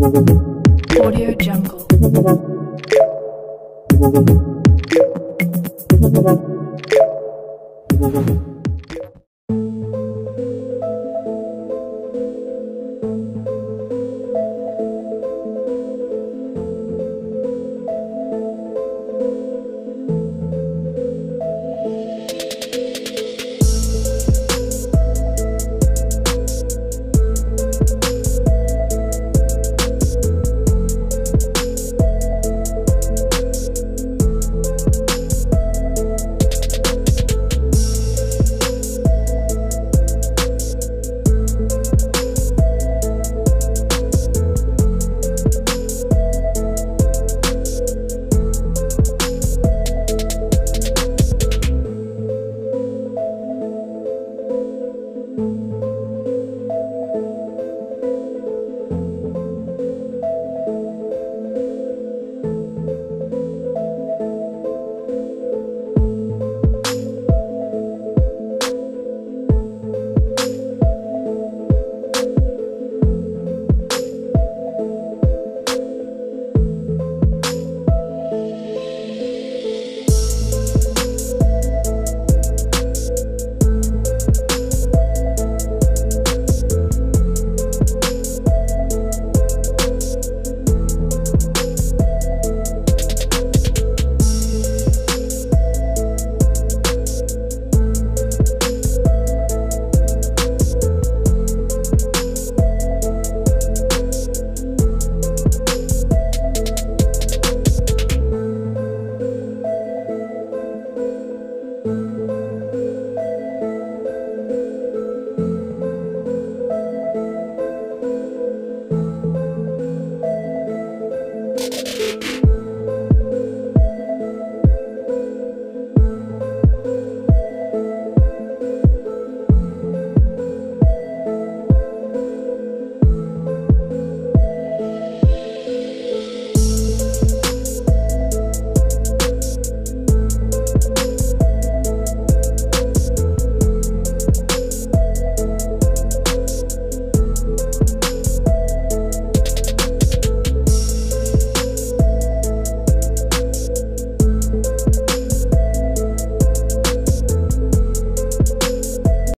Audio Jungle.